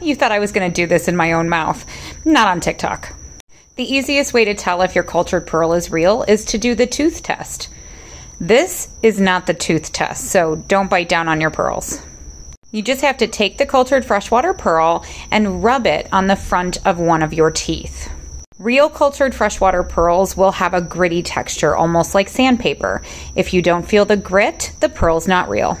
you thought I was going to do this in my own mouth. Not on TikTok. The easiest way to tell if your cultured pearl is real is to do the tooth test. This is not the tooth test, so don't bite down on your pearls. You just have to take the cultured freshwater pearl and rub it on the front of one of your teeth. Real cultured freshwater pearls will have a gritty texture, almost like sandpaper. If you don't feel the grit, the pearl's not real.